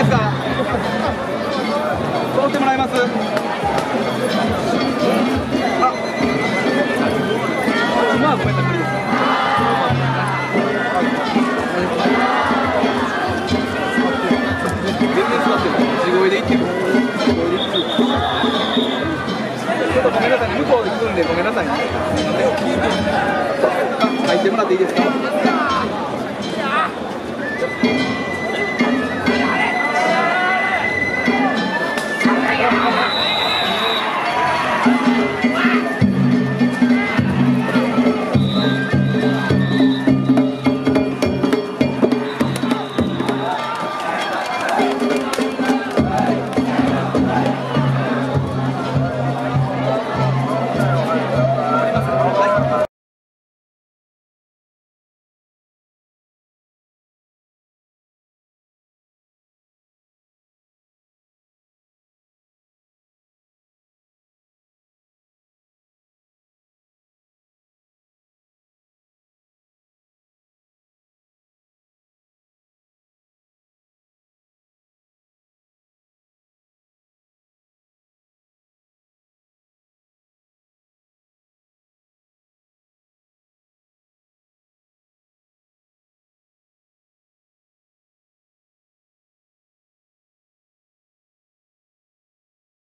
ですか？通ってもらえます。あ今はごめんなさい無理です全然座ってる。地声で行ってる。地声で行ってる。ちょっとごめんなさいね。向こうで来るんでごめんなさい入ってもらっていいですか？